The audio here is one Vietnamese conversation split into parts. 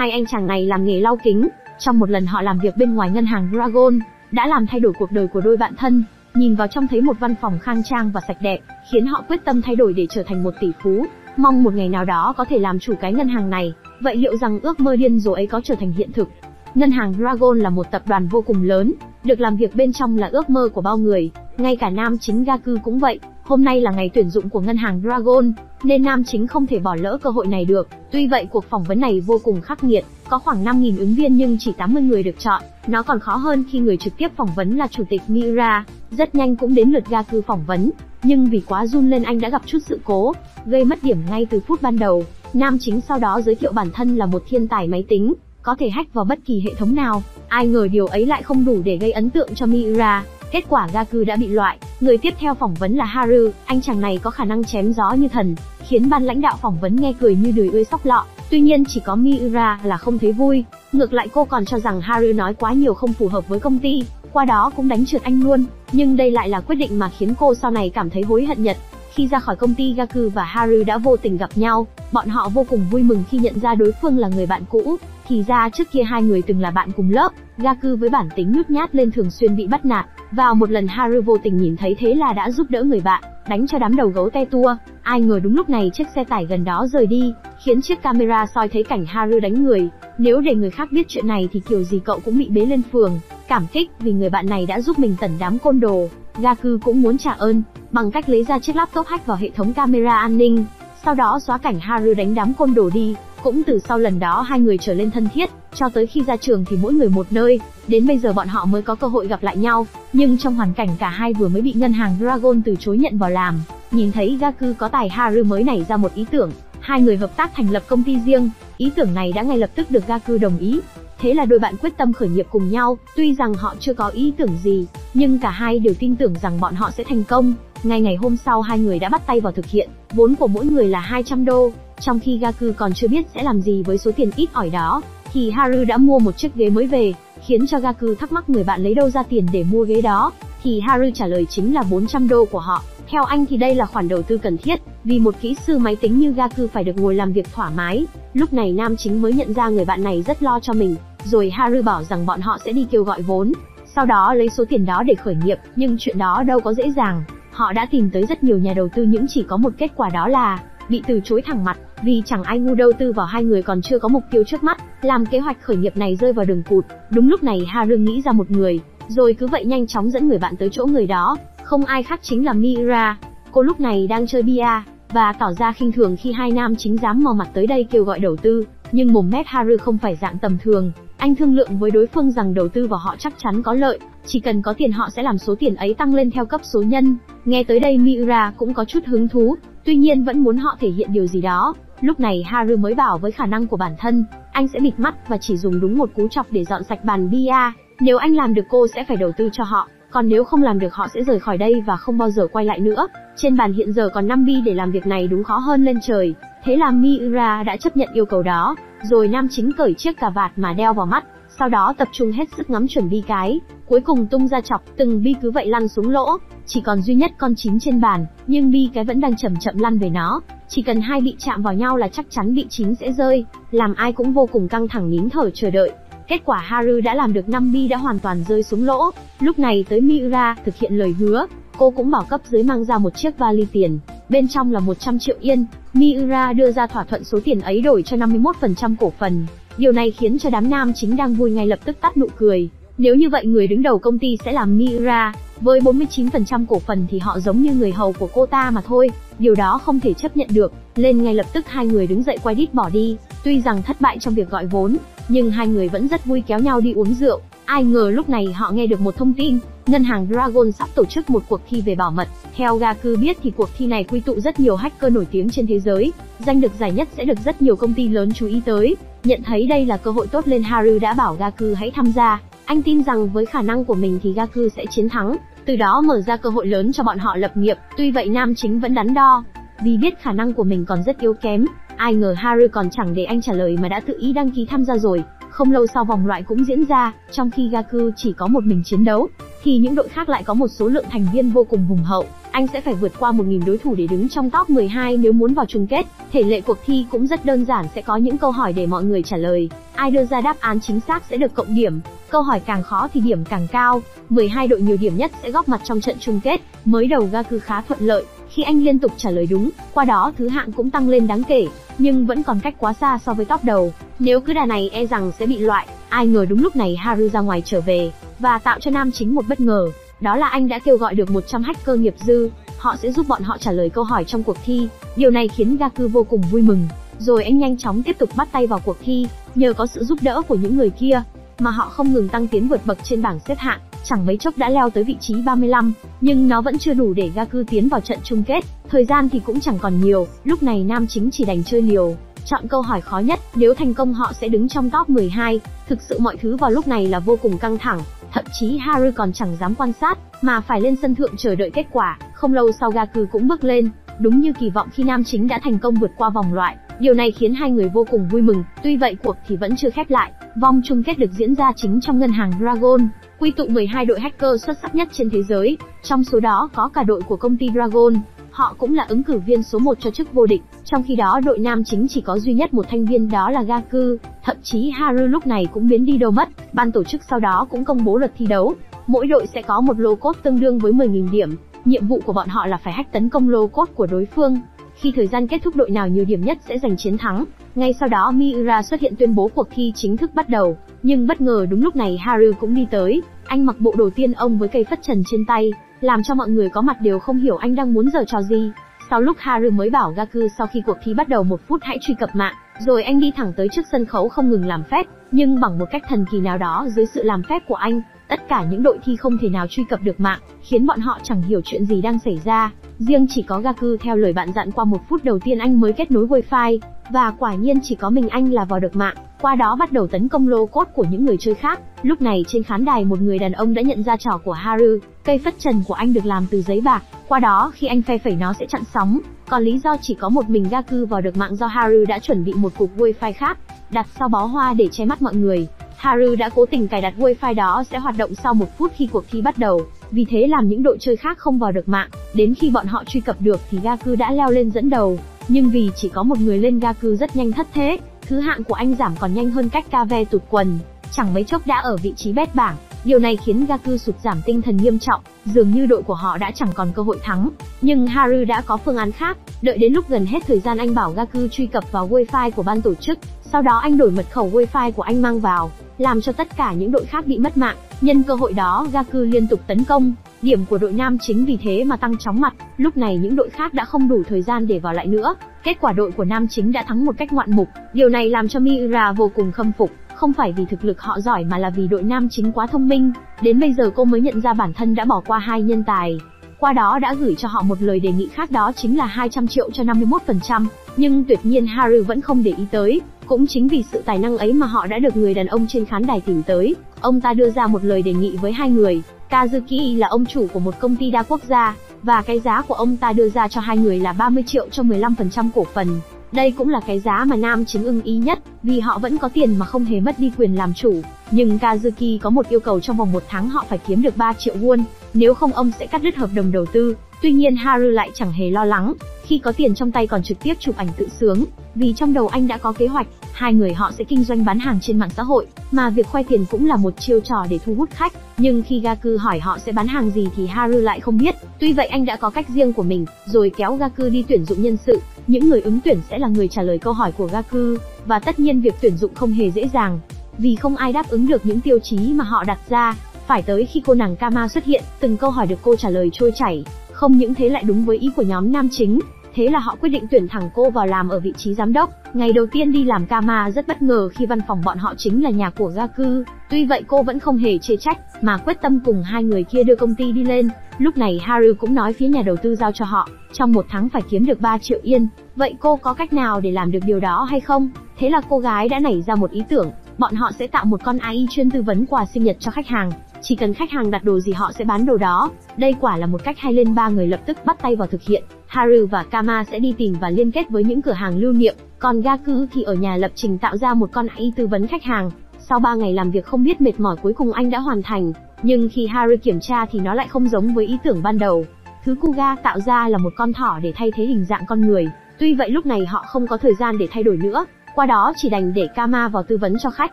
Hai anh chàng này làm nghề lau kính, trong một lần họ làm việc bên ngoài ngân hàng Dragon, đã làm thay đổi cuộc đời của đôi bạn thân. Nhìn vào trong thấy một văn phòng khang trang và sạch đẹp, khiến họ quyết tâm thay đổi để trở thành một tỷ phú, mong một ngày nào đó có thể làm chủ cái ngân hàng này. Vậy liệu rằng ước mơ điên rồ ấy có trở thành hiện thực? Ngân hàng Dragon là một tập đoàn vô cùng lớn, được làm việc bên trong là ước mơ của bao người, ngay cả nam chính Gaku cũng vậy. Hôm nay là ngày tuyển dụng của ngân hàng Dragon, nên nam chính không thể bỏ lỡ cơ hội này được. Tuy vậy cuộc phỏng vấn này vô cùng khắc nghiệt, có khoảng 5.000 ứng viên nhưng chỉ 80 người được chọn. Nó còn khó hơn khi người trực tiếp phỏng vấn là chủ tịch Miura. Rất nhanh cũng đến lượt ga cư phỏng vấn, nhưng vì quá run lên anh đã gặp chút sự cố, gây mất điểm ngay từ phút ban đầu. Nam chính sau đó giới thiệu bản thân là một thiên tài máy tính, có thể hack vào bất kỳ hệ thống nào. Ai ngờ điều ấy lại không đủ để gây ấn tượng cho Miura. Kết quả Gaku đã bị loại. Người tiếp theo phỏng vấn là Haru, anh chàng này có khả năng chém gió như thần, khiến ban lãnh đạo phỏng vấn nghe cười như đười ươi sóc lọ. Tuy nhiên chỉ có Miura là không thấy vui. Ngược lại cô còn cho rằng Haru nói quá nhiều không phù hợp với công ty, qua đó cũng đánh trượt anh luôn. Nhưng đây lại là quyết định mà khiến cô sau này cảm thấy hối hận nhật. Khi ra khỏi công ty Gaku và Haru đã vô tình gặp nhau, bọn họ vô cùng vui mừng khi nhận ra đối phương là người bạn cũ. Thì ra trước kia hai người từng là bạn cùng lớp, Gaku với bản tính nhút nhát lên thường xuyên bị bắt nạt. Vào một lần Haru vô tình nhìn thấy thế là đã giúp đỡ người bạn, đánh cho đám đầu gấu te tua. Ai ngờ đúng lúc này chiếc xe tải gần đó rời đi, khiến chiếc camera soi thấy cảnh Haru đánh người. Nếu để người khác biết chuyện này thì kiểu gì cậu cũng bị bế lên phường. Cảm kích vì người bạn này đã giúp mình tẩn đám côn đồ, Gaku cũng muốn trả ơn, bằng cách lấy ra chiếc laptop hack vào hệ thống camera an ninh, sau đó xóa cảnh Haru đánh đám côn đồ đi. Cũng từ sau lần đó hai người trở lên thân thiết, cho tới khi ra trường thì mỗi người một nơi, đến bây giờ bọn họ mới có cơ hội gặp lại nhau. Nhưng trong hoàn cảnh cả hai vừa mới bị ngân hàng Dragon từ chối nhận vào làm, nhìn thấy Gaku có tài Haru mới nảy ra một ý tưởng, hai người hợp tác thành lập công ty riêng. Ý tưởng này đã ngay lập tức được Gaku đồng ý. Thế là đôi bạn quyết tâm khởi nghiệp cùng nhau, tuy rằng họ chưa có ý tưởng gì, nhưng cả hai đều tin tưởng rằng bọn họ sẽ thành công. Ngay ngày hôm sau hai người đã bắt tay vào thực hiện, vốn của mỗi người là 200 đô, trong khi Gaku còn chưa biết sẽ làm gì với số tiền ít ỏi đó, thì Haru đã mua một chiếc ghế mới về, khiến cho Gaku thắc mắc người bạn lấy đâu ra tiền để mua ghế đó, thì Haru trả lời chính là 400 đô của họ. Theo anh thì đây là khoản đầu tư cần thiết, vì một kỹ sư máy tính như Gaku phải được ngồi làm việc thoải mái. Lúc này nam chính mới nhận ra người bạn này rất lo cho mình, rồi Haru bảo rằng bọn họ sẽ đi kêu gọi vốn, sau đó lấy số tiền đó để khởi nghiệp, nhưng chuyện đó đâu có dễ dàng. Họ đã tìm tới rất nhiều nhà đầu tư nhưng chỉ có một kết quả đó là bị từ chối thẳng mặt, vì chẳng ai ngu đầu tư vào hai người còn chưa có mục tiêu trước mắt, làm kế hoạch khởi nghiệp này rơi vào đường cụt. Đúng lúc này Haru nghĩ ra một người, rồi cứ vậy nhanh chóng dẫn người bạn tới chỗ người đó, không ai khác chính là Mira. Cô lúc này đang chơi bia và tỏ ra khinh thường khi hai nam chính dám mò mặt tới đây kêu gọi đầu tư, nhưng mồm mép Haru không phải dạng tầm thường, anh thương lượng với đối phương rằng đầu tư vào họ chắc chắn có lợi, chỉ cần có tiền họ sẽ làm số tiền ấy tăng lên theo cấp số nhân. Nghe tới đây Miura cũng có chút hứng thú, tuy nhiên vẫn muốn họ thể hiện điều gì đó. Lúc này Haru mới bảo với khả năng của bản thân, anh sẽ bịt mắt và chỉ dùng đúng một cú chọc để dọn sạch bàn bia. Nếu anh làm được cô sẽ phải đầu tư cho họ, còn nếu không làm được họ sẽ rời khỏi đây và không bao giờ quay lại nữa. Trên bàn hiện giờ còn 5 bi để làm việc này đúng khó hơn lên trời. Thế là Miura đã chấp nhận yêu cầu đó, rồi nam chính cởi chiếc cà vạt mà đeo vào mắt, sau đó tập trung hết sức ngắm chuẩn bi cái, cuối cùng tung ra chọc, từng bi cứ vậy lăn xuống lỗ, chỉ còn duy nhất con chín trên bàn, nhưng bi cái vẫn đang chậm chậm lăn về nó, chỉ cần hai bị chạm vào nhau là chắc chắn bị chín sẽ rơi, làm ai cũng vô cùng căng thẳng nín thở chờ đợi. Kết quả Haru đã làm được 5 bi đã hoàn toàn rơi xuống lỗ. Lúc này tới Miura thực hiện lời hứa, cô cũng bảo cấp dưới mang ra một chiếc vali tiền, bên trong là 100 triệu yên. Miura đưa ra thỏa thuận số tiền ấy đổi cho 51% cổ phần. Điều này khiến cho đám nam chính đang vui ngay lập tức tắt nụ cười. Nếu như vậy người đứng đầu công ty sẽ làm Miura, với 49% cổ phần thì họ giống như người hầu của cô ta mà thôi, điều đó không thể chấp nhận được. Lên ngay lập tức hai người đứng dậy quay đít bỏ đi, tuy rằng thất bại trong việc gọi vốn, nhưng hai người vẫn rất vui kéo nhau đi uống rượu. Ai ngờ lúc này họ nghe được một thông tin, ngân hàng Dragon sắp tổ chức một cuộc thi về bảo mật. Theo Gaku biết thì cuộc thi này quy tụ rất nhiều hacker nổi tiếng trên thế giới, danh được giải nhất sẽ được rất nhiều công ty lớn chú ý tới. Nhận thấy đây là cơ hội tốt lên Haru đã bảo Gaku hãy tham gia. Anh tin rằng với khả năng của mình thì Gaku sẽ chiến thắng, từ đó mở ra cơ hội lớn cho bọn họ lập nghiệp. Tuy vậy nam chính vẫn đắn đo, vì biết khả năng của mình còn rất yếu kém. Ai ngờ Harry còn chẳng để anh trả lời mà đã tự ý đăng ký tham gia rồi. Không lâu sau vòng loại cũng diễn ra, trong khi Gaku chỉ có một mình chiến đấu, thì những đội khác lại có một số lượng thành viên vô cùng hùng hậu. anh sẽ phải vượt qua 1.000 đối thủ để đứng trong top 12 nếu muốn vào chung kết. Thể lệ cuộc thi cũng rất đơn giản sẽ có những câu hỏi để mọi người trả lời. Ai đưa ra đáp án chính xác sẽ được cộng điểm. Câu hỏi càng khó thì điểm càng cao. 12 đội nhiều điểm nhất sẽ góp mặt trong trận chung kết. Mới đầu Gaku khá thuận lợi, khi anh liên tục trả lời đúng, qua đó thứ hạng cũng tăng lên đáng kể, nhưng vẫn còn cách quá xa so với top đầu. Nếu cứ đà này e rằng sẽ bị loại. Ai ngờ đúng lúc này Haru ra ngoài trở về và tạo cho nam chính một bất ngờ. Đó là anh đã kêu gọi được 100 hacker nghiệp dư, họ sẽ giúp bọn họ trả lời câu hỏi trong cuộc thi. Điều này khiến Gaku vô cùng vui mừng. Rồi anh nhanh chóng tiếp tục bắt tay vào cuộc thi, nhờ có sự giúp đỡ của những người kia, mà họ không ngừng tăng tiến vượt bậc trên bảng xếp hạng, chẳng mấy chốc đã leo tới vị trí 35, nhưng nó vẫn chưa đủ để Gaku tiến vào trận chung kết. Thời gian thì cũng chẳng còn nhiều, lúc này nam chính chỉ đành chơi liều, chọn câu hỏi khó nhất, nếu thành công họ sẽ đứng trong top 12. Thực sự mọi thứ vào lúc này là vô cùng căng thẳng, Thậm chí Haru còn chẳng dám quan sát, mà phải lên sân thượng chờ đợi kết quả. Không lâu sau Gaku cũng bước lên, đúng như kỳ vọng khi nam chính đã thành công vượt qua vòng loại. Điều này khiến hai người vô cùng vui mừng, tuy vậy cuộc thì vẫn chưa khép lại. Vòng chung kết được diễn ra chính trong ngân hàng Dragon, quy tụ 12 đội hacker xuất sắc nhất trên thế giới, trong số đó có cả đội của công ty Dragon. Họ cũng là ứng cử viên số 1 cho chức vô địch, trong khi đó đội nam chính chỉ có duy nhất một thành viên đó là Gaku, thậm chí Haru lúc này cũng biến đi đâu mất. Ban tổ chức sau đó cũng công bố luật thi đấu, mỗi đội sẽ có một lô cốt tương đương với 10.000 điểm, nhiệm vụ của bọn họ là phải hack tấn công lô cốt của đối phương. Khi thời gian kết thúc đội nào nhiều điểm nhất sẽ giành chiến thắng. Ngay sau đó Miura xuất hiện tuyên bố cuộc thi chính thức bắt đầu, nhưng bất ngờ đúng lúc này Haru cũng đi tới, anh mặc bộ đồ tiên ông với cây phất trần trên tay, làm cho mọi người có mặt đều không hiểu anh đang muốn giở trò gì. Sau lúc Haru mới bảo Gaku sau khi cuộc thi bắt đầu một phút hãy truy cập mạng, rồi anh đi thẳng tới trước sân khấu không ngừng làm phép, nhưng bằng một cách thần kỳ nào đó dưới sự làm phép của anh, tất cả những đội thi không thể nào truy cập được mạng, khiến bọn họ chẳng hiểu chuyện gì đang xảy ra. Riêng chỉ có Gaku theo lời bạn dặn qua một phút đầu tiên anh mới kết nối wifi, và quả nhiên chỉ có mình anh là vào được mạng, qua đó bắt đầu tấn công lô cốt của những người chơi khác. Lúc này trên khán đài một người đàn ông đã nhận ra trò của Haru, cây phất trần của anh được làm từ giấy bạc, qua đó khi anh phe phẩy nó sẽ chặn sóng, còn lý do chỉ có một mình Gaku vào được mạng do Haru đã chuẩn bị một cục wifi khác, đặt sau bó hoa để che mắt mọi người. Haru đã cố tình cài đặt wifi đó sẽ hoạt động sau một phút khi cuộc thi bắt đầu, vì thế làm những đội chơi khác không vào được mạng, đến khi bọn họ truy cập được thì Gaku đã leo lên dẫn đầu, nhưng vì chỉ có một người lên Gaku rất nhanh thất thế, thứ hạng của anh giảm còn nhanh hơn cách Kave tụt quần, chẳng mấy chốc đã ở vị trí bét bảng. Điều này khiến Gaku sụt giảm tinh thần nghiêm trọng, dường như đội của họ đã chẳng còn cơ hội thắng. Nhưng Haru đã có phương án khác, đợi đến lúc gần hết thời gian anh bảo Gaku truy cập vào wifi của ban tổ chức, sau đó anh đổi mật khẩu wifi của anh mang vào, làm cho tất cả những đội khác bị mất mạng. Nhân cơ hội đó Gaku liên tục tấn công, điểm của đội nam chính vì thế mà tăng chóng mặt, lúc này những đội khác đã không đủ thời gian để vào lại nữa. Kết quả đội của nam chính đã thắng một cách ngoạn mục, điều này làm cho Miura vô cùng khâm phục, không phải vì thực lực họ giỏi mà là vì đội nam chính quá thông minh, đến bây giờ cô mới nhận ra bản thân đã bỏ qua hai nhân tài. Qua đó đã gửi cho họ một lời đề nghị khác đó chính là 200 triệu cho 51%, nhưng tuyệt nhiên Haru vẫn không để ý tới, cũng chính vì sự tài năng ấy mà họ đã được người đàn ông trên khán đài tìm tới. Ông ta đưa ra một lời đề nghị với hai người, Kazuki là ông chủ của một công ty đa quốc gia, và cái giá của ông ta đưa ra cho hai người là 30 triệu cho 15% cổ phần. Đây cũng là cái giá mà nam chính ưng ý nhất, vì họ vẫn có tiền mà không hề mất đi quyền làm chủ. Nhưng Kazuki có một yêu cầu trong vòng một tháng họ phải kiếm được 3 triệu won, nếu không ông sẽ cắt đứt hợp đồng đầu tư. Tuy nhiên Haru lại chẳng hề lo lắng, khi có tiền trong tay còn trực tiếp chụp ảnh tự sướng, vì trong đầu anh đã có kế hoạch, hai người họ sẽ kinh doanh bán hàng trên mạng xã hội, mà việc khoe tiền cũng là một chiêu trò để thu hút khách. Nhưng khi Gaku hỏi họ sẽ bán hàng gì thì Haru lại không biết, tuy vậy anh đã có cách riêng của mình, rồi kéo Gaku đi tuyển dụng nhân sự, những người ứng tuyển sẽ là người trả lời câu hỏi của Gaku, và tất nhiên việc tuyển dụng không hề dễ dàng, vì không ai đáp ứng được những tiêu chí mà họ đặt ra. Phải tới khi cô nàng Kama xuất hiện, từng câu hỏi được cô trả lời trôi chảy, không những thế lại đúng với ý của nhóm nam chính, thế là họ quyết định tuyển thẳng cô vào làm ở vị trí giám đốc. Ngày đầu tiên đi làm Kama rất bất ngờ khi văn phòng bọn họ chính là nhà của Gaku, tuy vậy cô vẫn không hề chê trách, mà quyết tâm cùng hai người kia đưa công ty đi lên. Lúc này Haru cũng nói phía nhà đầu tư giao cho họ, trong một tháng phải kiếm được 3 triệu yên. Vậy cô có cách nào để làm được điều đó hay không? Thế là cô gái đã nảy ra một ý tưởng, bọn họ sẽ tạo một con AI chuyên tư vấn quà sinh nhật cho khách hàng. Chỉ cần khách hàng đặt đồ gì họ sẽ bán đồ đó. Đây quả là một cách hay lên ba người lập tức bắt tay vào thực hiện. Haru và Kama sẽ đi tìm và liên kết với những cửa hàng lưu niệm, còn Gaku thì ở nhà lập trình tạo ra một con AI tư vấn khách hàng. Sau 3 ngày làm việc không biết mệt mỏi cuối cùng anh đã hoàn thành, nhưng khi Haru kiểm tra thì nó lại không giống với ý tưởng ban đầu. Thứ Kuga tạo ra là một con thỏ để thay thế hình dạng con người. Tuy vậy lúc này họ không có thời gian để thay đổi nữa, qua đó chỉ đành để Kama vào tư vấn cho khách,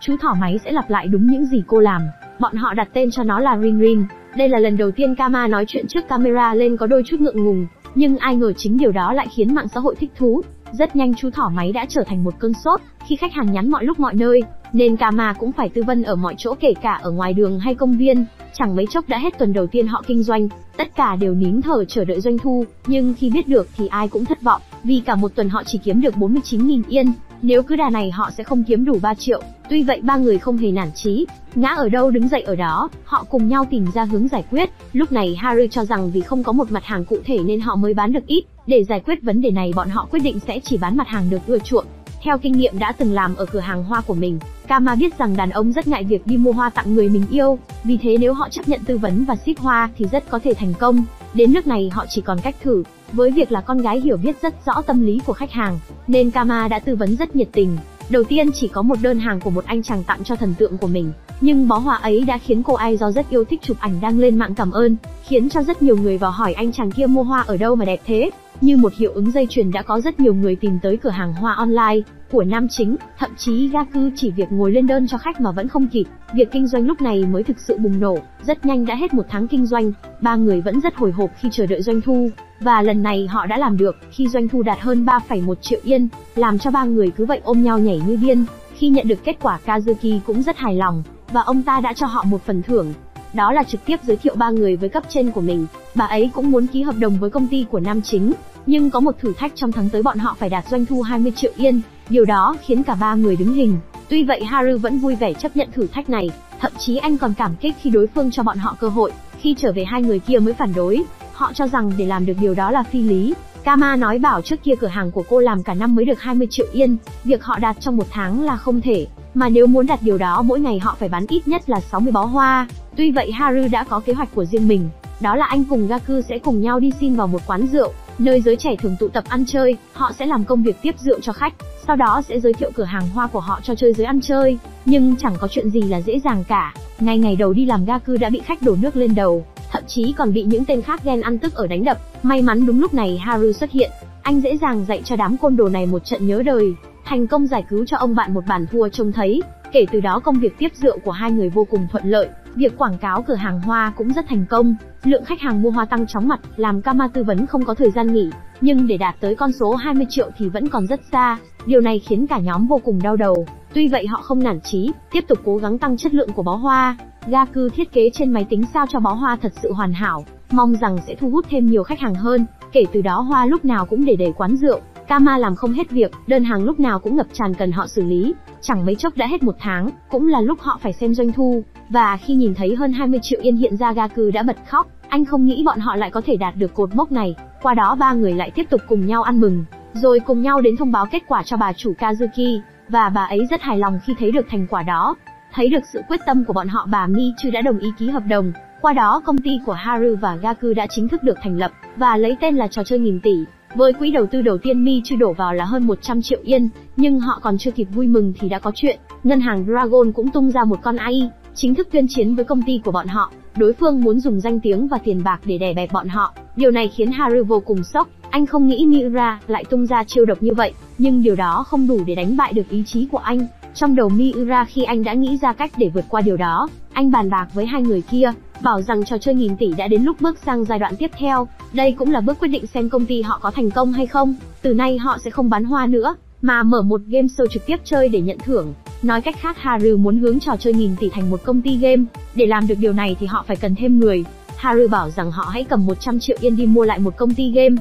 chú thỏ máy sẽ lặp lại đúng những gì cô làm. Bọn họ đặt tên cho nó là Rin Rin. Đây là lần đầu tiên Kama nói chuyện trước camera lên có đôi chút ngượng ngùng, nhưng ai ngờ chính điều đó lại khiến mạng xã hội thích thú. Rất nhanh chú thỏ máy đã trở thành một cơn sốt, khi khách hàng nhắn mọi lúc mọi nơi, nên Kama cũng phải tư vấn ở mọi chỗ kể cả ở ngoài đường hay công viên. Chẳng mấy chốc đã hết tuần đầu tiên họ kinh doanh, tất cả đều nín thở chờ đợi doanh thu, nhưng khi biết được thì ai cũng thất vọng, vì cả một tuần họ chỉ kiếm được 49.000 yên, nếu cứ đà này họ sẽ không kiếm đủ 3 triệu. Tuy vậy ba người không hề nản chí, ngã ở đâu đứng dậy ở đó, họ cùng nhau tìm ra hướng giải quyết. Lúc này Harry cho rằng vì không có một mặt hàng cụ thể nên họ mới bán được ít, để giải quyết vấn đề này bọn họ quyết định sẽ chỉ bán mặt hàng được ưa chuộng. Theo kinh nghiệm đã từng làm ở cửa hàng hoa của mình, Kama biết rằng đàn ông rất ngại việc đi mua hoa tặng người mình yêu, vì thế nếu họ chấp nhận tư vấn và ship hoa thì rất có thể thành công. Đến nước này họ chỉ còn cách thử, với việc là con gái hiểu biết rất rõ tâm lý của khách hàng, nên Kama đã tư vấn rất nhiệt tình. Đầu tiên chỉ có một đơn hàng của một anh chàng tặng cho thần tượng của mình, nhưng bó hoa ấy đã khiến cô ai do rất yêu thích chụp ảnh đăng lên mạng cảm ơn, khiến cho rất nhiều người vào hỏi anh chàng kia mua hoa ở đâu mà đẹp thế. Như một hiệu ứng dây chuyền đã có rất nhiều người tìm tới cửa hàng hoa online của nam chính, thậm chí Gaku chỉ việc ngồi lên đơn cho khách mà vẫn không kịp. Việc kinh doanh lúc này mới thực sự bùng nổ, rất nhanh đã hết một tháng kinh doanh, ba người vẫn rất hồi hộp khi chờ đợi doanh thu, và lần này họ đã làm được, khi doanh thu đạt hơn 3,1 triệu yên, làm cho ba người cứ vậy ôm nhau nhảy như điên. Khi nhận được kết quả Kazuki cũng rất hài lòng, và ông ta đã cho họ một phần thưởng, đó là trực tiếp giới thiệu ba người với cấp trên của mình. Bà ấy cũng muốn ký hợp đồng với công ty của nam chính, nhưng có một thử thách trong tháng tới bọn họ phải đạt doanh thu 20 triệu yên, điều đó khiến cả ba người đứng hình. Tuy vậy Haru vẫn vui vẻ chấp nhận thử thách này, thậm chí anh còn cảm kích khi đối phương cho bọn họ cơ hội. Khi trở về hai người kia mới phản đối, họ cho rằng để làm được điều đó là phi lý. Kama nói bảo trước kia cửa hàng của cô làm cả năm mới được 20 triệu yên, việc họ đạt trong một tháng là không thể, mà nếu muốn đạt điều đó mỗi ngày họ phải bán ít nhất là 60 bó hoa. Tuy vậy Haru đã có kế hoạch của riêng mình, đó là anh cùng Gaku sẽ cùng nhau đi xin vào một quán rượu, nơi giới trẻ thường tụ tập ăn chơi, họ sẽ làm công việc tiếp rượu cho khách, sau đó sẽ giới thiệu cửa hàng hoa của họ cho chơi giới ăn chơi, nhưng chẳng có chuyện gì là dễ dàng cả. Ngày ngày đầu đi làm Gaku đã bị khách đổ nước lên đầu, thậm chí còn bị những tên khác ghen ăn tức ở đánh đập. May mắn đúng lúc này Haru xuất hiện, anh dễ dàng dạy cho đám côn đồ này một trận nhớ đời, thành công giải cứu cho ông bạn một bản thua trông thấy. Kể từ đó công việc tiếp rượu của hai người vô cùng thuận lợi, việc quảng cáo cửa hàng hoa cũng rất thành công. Lượng khách hàng mua hoa tăng chóng mặt, làm Kama tư vấn không có thời gian nghỉ, nhưng để đạt tới con số 20 triệu thì vẫn còn rất xa. Điều này khiến cả nhóm vô cùng đau đầu. Tuy vậy họ không nản chí, tiếp tục cố gắng tăng chất lượng của bó hoa. Gaku thiết kế trên máy tính sao cho bó hoa thật sự hoàn hảo, mong rằng sẽ thu hút thêm nhiều khách hàng hơn. Kể từ đó hoa lúc nào cũng để đầy quán rượu, Kama làm không hết việc, đơn hàng lúc nào cũng ngập tràn cần họ xử lý. Chẳng mấy chốc đã hết một tháng, cũng là lúc họ phải xem doanh thu. Và khi nhìn thấy hơn 20 triệu yên hiện ra Gaku đã bật khóc. Anh không nghĩ bọn họ lại có thể đạt được cột mốc này. Qua đó ba người lại tiếp tục cùng nhau ăn mừng, rồi cùng nhau đến thông báo kết quả cho bà chủ Kazuki. Và bà ấy rất hài lòng khi thấy được thành quả đó. Thấy được sự quyết tâm của bọn họ bà Michu đã đồng ý ký hợp đồng. Qua đó công ty của Haru và Gaku đã chính thức được thành lập, và lấy tên là trò chơi nghìn tỷ. Với quỹ đầu tư đầu tiên Mi chưa đổ vào là hơn 100 triệu yên, nhưng họ còn chưa kịp vui mừng thì đã có chuyện. Ngân hàng Dragon cũng tung ra một con AI, chính thức tuyên chiến với công ty của bọn họ. Đối phương muốn dùng danh tiếng và tiền bạc để đè bẹp bọn họ. Điều này khiến Haru vô cùng sốc. Anh không nghĩ Miura lại tung ra chiêu độc như vậy, nhưng điều đó không đủ để đánh bại được ý chí của anh. Trong đầu Miura khi anh đã nghĩ ra cách để vượt qua điều đó, anh bàn bạc với hai người kia, bảo rằng trò chơi nghìn tỷ đã đến lúc bước sang giai đoạn tiếp theo. Đây cũng là bước quyết định xem công ty họ có thành công hay không. Từ nay họ sẽ không bán hoa nữa, mà mở một game show trực tiếp chơi để nhận thưởng. Nói cách khác Haru muốn hướng trò chơi nghìn tỷ thành một công ty game. Để làm được điều này thì họ phải cần thêm người. Haru bảo rằng họ hãy cầm 100 triệu yên đi mua lại một công ty game,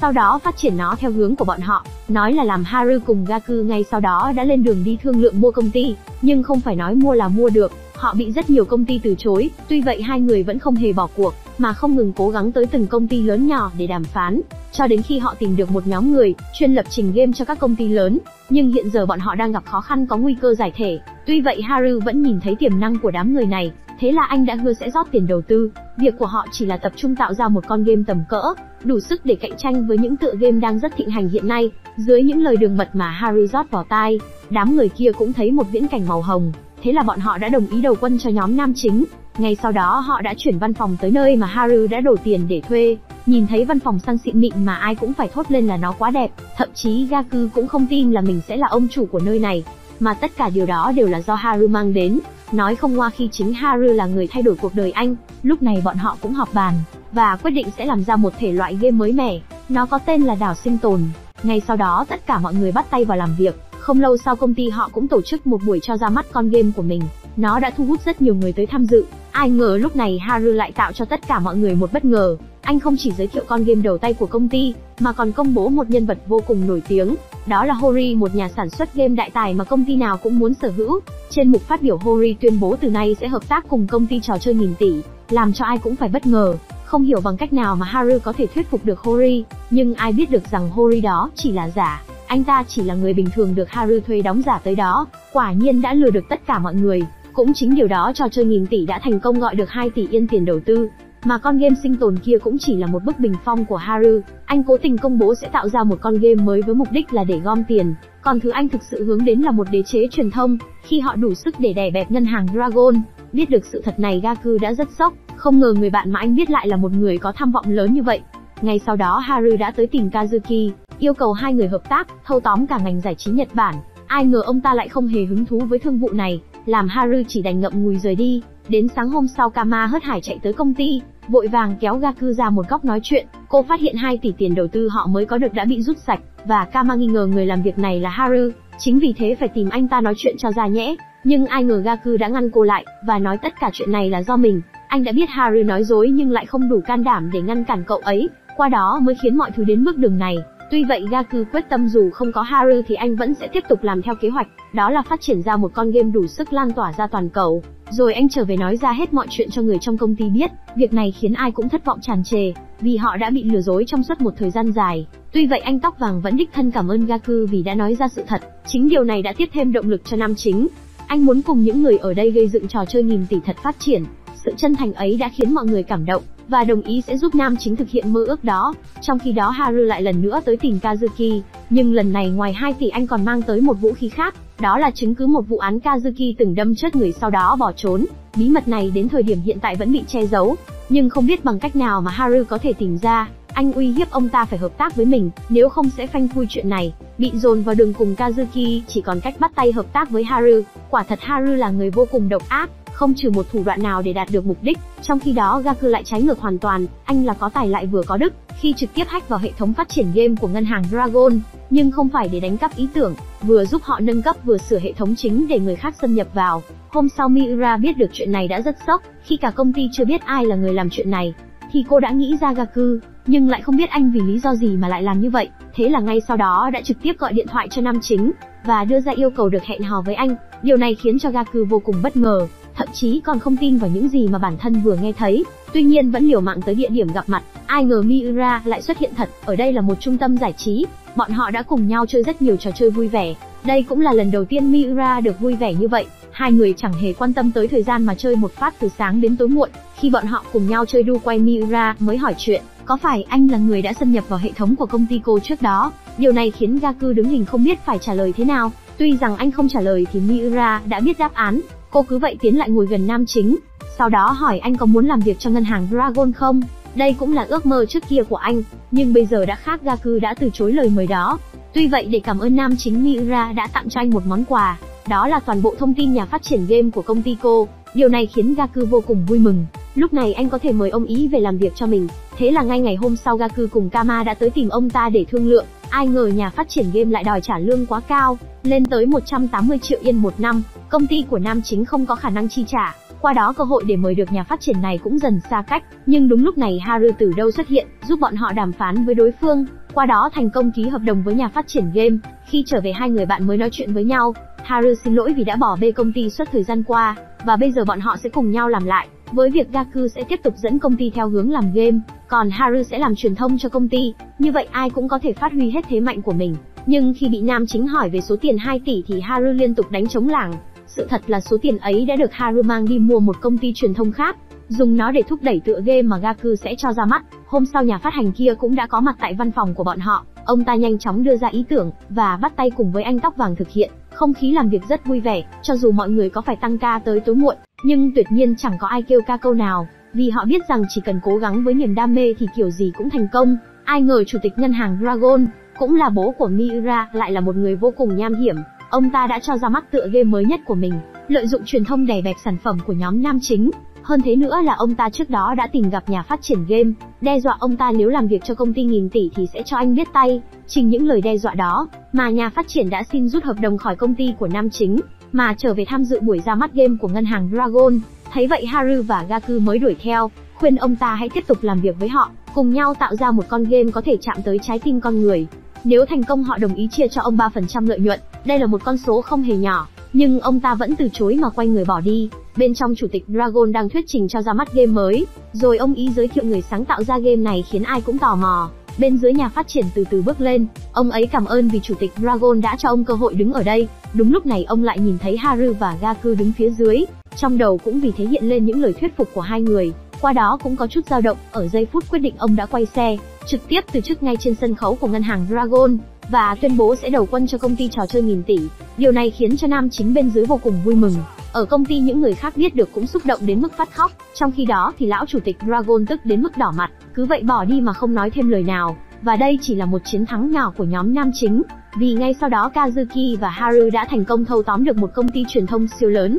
sau đó phát triển nó theo hướng của bọn họ, nói là làm Haru cùng Gaku ngay sau đó đã lên đường đi thương lượng mua công ty, nhưng không phải nói mua là mua được, họ bị rất nhiều công ty từ chối, tuy vậy hai người vẫn không hề bỏ cuộc, mà không ngừng cố gắng tới từng công ty lớn nhỏ để đàm phán, cho đến khi họ tìm được một nhóm người chuyên lập trình game cho các công ty lớn, nhưng hiện giờ bọn họ đang gặp khó khăn có nguy cơ giải thể. Tuy vậy Haru vẫn nhìn thấy tiềm năng của đám người này, thế là anh đã hứa sẽ rót tiền đầu tư. Việc của họ chỉ là tập trung tạo ra một con game tầm cỡ, đủ sức để cạnh tranh với những tựa game đang rất thịnh hành hiện nay. Dưới những lời đường mật mà Haru rót vào tai, đám người kia cũng thấy một viễn cảnh màu hồng, thế là bọn họ đã đồng ý đầu quân cho nhóm nam chính. Ngay sau đó họ đã chuyển văn phòng tới nơi mà Haru đã đổ tiền để thuê. Nhìn thấy văn phòng sang xịn mịn mà ai cũng phải thốt lên là nó quá đẹp, thậm chí Gaku cũng không tin là mình sẽ là ông chủ của nơi này, mà tất cả điều đó đều là do Haru mang đến. Nói không ngoa khi chính Haru là người thay đổi cuộc đời anh, lúc này bọn họ cũng họp bàn, và quyết định sẽ làm ra một thể loại game mới mẻ. Nó có tên là đảo sinh tồn. Ngay sau đó tất cả mọi người bắt tay vào làm việc, không lâu sau công ty họ cũng tổ chức một buổi cho ra mắt con game của mình. Nó đã thu hút rất nhiều người tới tham dự. Ai ngờ lúc này Haru lại tạo cho tất cả mọi người một bất ngờ. Anh không chỉ giới thiệu con game đầu tay của công ty, mà còn công bố một nhân vật vô cùng nổi tiếng. Đó là Hori, một nhà sản xuất game đại tài mà công ty nào cũng muốn sở hữu. Trên mục phát biểu Hori tuyên bố từ nay sẽ hợp tác cùng công ty trò chơi nghìn tỷ, làm cho ai cũng phải bất ngờ. Không hiểu bằng cách nào mà Haru có thể thuyết phục được Hori, nhưng ai biết được rằng Hori đó chỉ là giả. Anh ta chỉ là người bình thường được Haru thuê đóng giả tới đó, quả nhiên đã lừa được tất cả mọi người. Cũng chính điều đó trò chơi nghìn tỷ đã thành công gọi được 2 tỷ yên tiền đầu tư, mà con game sinh tồn kia cũng chỉ là một bức bình phong của Haru. Anh cố tình công bố sẽ tạo ra một con game mới với mục đích là để gom tiền, còn thứ anh thực sự hướng đến là một đế chế truyền thông, khi họ đủ sức để đè bẹp ngân hàng Dragon. Biết được sự thật này Gaku đã rất sốc, không ngờ người bạn mà anh biết lại là một người có tham vọng lớn như vậy. Ngay sau đó Haru đã tới tìm Kazuki, yêu cầu hai người hợp tác, thâu tóm cả ngành giải trí Nhật Bản. Ai ngờ ông ta lại không hề hứng thú với thương vụ này, làm Haru chỉ đành ngậm ngùi rời đi. Đến sáng hôm sau Kama hớt hải chạy tới công ty, vội vàng kéo Gaku ra một góc nói chuyện. Cô phát hiện 2 tỷ tiền đầu tư họ mới có được đã bị rút sạch, và Kama nghi ngờ người làm việc này là Haru, chính vì thế phải tìm anh ta nói chuyện cho ra nhẽ. Nhưng ai ngờ Gaku đã ngăn cô lại, và nói tất cả chuyện này là do mình. Anh đã biết Haru nói dối nhưng lại không đủ can đảm để ngăn cản cậu ấy, qua đó mới khiến mọi thứ đến bước đường này. Tuy vậy Gaku quyết tâm dù không có Haru thì anh vẫn sẽ tiếp tục làm theo kế hoạch, đó là phát triển ra một con game đủ sức lan tỏa ra toàn cầu. Rồi anh trở về nói ra hết mọi chuyện cho người trong công ty biết, việc này khiến ai cũng thất vọng tràn trề, vì họ đã bị lừa dối trong suốt một thời gian dài. Tuy vậy anh tóc vàng vẫn đích thân cảm ơn Gaku vì đã nói ra sự thật, chính điều này đã tiếp thêm động lực cho nam chính. Anh muốn cùng những người ở đây gây dựng trò chơi nghìn tỷ thật phát triển, sự chân thành ấy đã khiến mọi người cảm động, và đồng ý sẽ giúp nam chính thực hiện mơ ước đó. Trong khi đó Haru lại lần nữa tới tìm Kazuki, nhưng lần này ngoài 2 tỷ anh còn mang tới một vũ khí khác, đó là chứng cứ một vụ án Kazuki từng đâm chết người sau đó bỏ trốn. Bí mật này đến thời điểm hiện tại vẫn bị che giấu, nhưng không biết bằng cách nào mà Haru có thể tìm ra. Anh uy hiếp ông ta phải hợp tác với mình, nếu không sẽ phanh phui chuyện này. Bị dồn vào đường cùng Kazuki, chỉ còn cách bắt tay hợp tác với Haru. Quả thật Haru là người vô cùng độc ác, không trừ một thủ đoạn nào để đạt được mục đích. Trong khi đó Gaku lại trái ngược hoàn toàn, anh là có tài lại vừa có đức, khi trực tiếp hack vào hệ thống phát triển game của ngân hàng Dragon, nhưng không phải để đánh cắp ý tưởng, vừa giúp họ nâng cấp vừa sửa hệ thống chính để người khác xâm nhập vào. Hôm sau Miura biết được chuyện này đã rất sốc, khi cả công ty chưa biết ai là người làm chuyện này, thì cô đã nghĩ ra Gaku, nhưng lại không biết anh vì lý do gì mà lại làm như vậy. Thế là ngay sau đó đã trực tiếp gọi điện thoại cho nam chính và đưa ra yêu cầu được hẹn hò với anh. Điều này khiến cho Gaku vô cùng bất ngờ, thậm chí còn không tin vào những gì mà bản thân vừa nghe thấy. Tuy nhiên vẫn liều mạng tới địa điểm gặp mặt, ai ngờ Miura lại xuất hiện thật, ở đây là một trung tâm giải trí, bọn họ đã cùng nhau chơi rất nhiều trò chơi vui vẻ. Đây cũng là lần đầu tiên Miura được vui vẻ như vậy, hai người chẳng hề quan tâm tới thời gian mà chơi một phát từ sáng đến tối muộn. Khi bọn họ cùng nhau chơi đu quay Miura mới hỏi chuyện, có phải anh là người đã xâm nhập vào hệ thống của công ty cô trước đó? Điều này khiến Gaku đứng hình không biết phải trả lời thế nào. Tuy rằng anh không trả lời thì Miura đã biết đáp án, Cô cứ vậy tiến lại ngồi gần nam chính, sau đó hỏi anh có muốn làm việc cho ngân hàng Dragon không? Đây cũng là ước mơ trước kia của anh, nhưng bây giờ đã khác Gaku đã từ chối lời mời đó. Tuy vậy để cảm ơn nam chính Miura đã tặng cho anh một món quà, đó là toàn bộ thông tin nhà phát triển game của công ty cô. Điều này khiến Gaku vô cùng vui mừng. Lúc này anh có thể mời ông ý về làm việc cho mình. Thế là ngay ngày hôm sau Gaku cùng Kama đã tới tìm ông ta để thương lượng. Ai ngờ nhà phát triển game lại đòi trả lương quá cao, lên tới 180 triệu yên một năm. Công ty của nam chính không có khả năng chi trả, qua đó cơ hội để mời được nhà phát triển này cũng dần xa cách. Nhưng đúng lúc này Haru từ đâu xuất hiện, giúp bọn họ đàm phán với đối phương, qua đó thành công ký hợp đồng với nhà phát triển game. Khi trở về hai người bạn mới nói chuyện với nhau, Haru xin lỗi vì đã bỏ bê công ty suốt thời gian qua, và bây giờ bọn họ sẽ cùng nhau làm lại. Với việc Gaku sẽ tiếp tục dẫn công ty theo hướng làm game, còn Haru sẽ làm truyền thông cho công ty, như vậy ai cũng có thể phát huy hết thế mạnh của mình. Nhưng khi bị nam chính hỏi về số tiền 2 tỷ thì Haru liên tục đánh chống lảng. Sự thật là số tiền ấy đã được Haru mang đi mua một công ty truyền thông khác, dùng nó để thúc đẩy tựa game mà Gaku sẽ cho ra mắt. Hôm sau nhà phát hành kia cũng đã có mặt tại văn phòng của bọn họ, ông ta nhanh chóng đưa ra ý tưởng và bắt tay cùng với anh tóc vàng thực hiện. Không khí làm việc rất vui vẻ, cho dù mọi người có phải tăng ca tới tối muộn, nhưng tuyệt nhiên chẳng có ai kêu ca câu nào. vì họ biết rằng chỉ cần cố gắng với niềm đam mê thì kiểu gì cũng thành công. Ai ngờ chủ tịch ngân hàng Dragon, cũng là bố của Miura, lại là một người vô cùng nham hiểm. Ông ta đã cho ra mắt tựa game mới nhất của mình, lợi dụng truyền thông đè bẹp sản phẩm của nhóm nam chính. Hơn thế nữa là ông ta trước đó đã tìm gặp nhà phát triển game, đe dọa ông ta nếu làm việc cho công ty nghìn tỷ thì sẽ cho anh biết tay. Trình những lời đe dọa đó, mà nhà phát triển đã xin rút hợp đồng khỏi công ty của nam chính, mà trở về tham dự buổi ra mắt game của ngân hàng Dragon. Thấy vậy Haru và Gaku mới đuổi theo, khuyên ông ta hãy tiếp tục làm việc với họ, cùng nhau tạo ra một con game có thể chạm tới trái tim con người. Nếu thành công họ đồng ý chia cho ông 3% lợi nhuận, đây là một con số không hề nhỏ, nhưng ông ta vẫn từ chối mà quay người bỏ đi. Bên trong chủ tịch Dragon đang thuyết trình cho ra mắt game mới, rồi ông ý giới thiệu người sáng tạo ra game này khiến ai cũng tò mò. Bên dưới nhà phát triển từ từ bước lên, ông ấy cảm ơn vì chủ tịch Dragon đã cho ông cơ hội đứng ở đây. Đúng lúc này ông lại nhìn thấy Haru và Gaku đứng phía dưới, trong đầu cũng vì thế hiện lên những lời thuyết phục của hai người, qua đó cũng có chút dao động, ở giây phút quyết định ông đã quay xe, trực tiếp từ chức ngay trên sân khấu của ngân hàng Dragon và tuyên bố sẽ đầu quân cho công ty trò chơi nghìn tỷ. Điều này khiến cho nam chính bên dưới vô cùng vui mừng. Ở công ty những người khác biết được cũng xúc động đến mức phát khóc, trong khi đó thì lão chủ tịch Dragon tức đến mức đỏ mặt, cứ vậy bỏ đi mà không nói thêm lời nào. Và đây chỉ là một chiến thắng nhỏ của nhóm nam chính, vì ngay sau đó Kazuki và Haru đã thành công thâu tóm được một công ty truyền thông siêu lớn,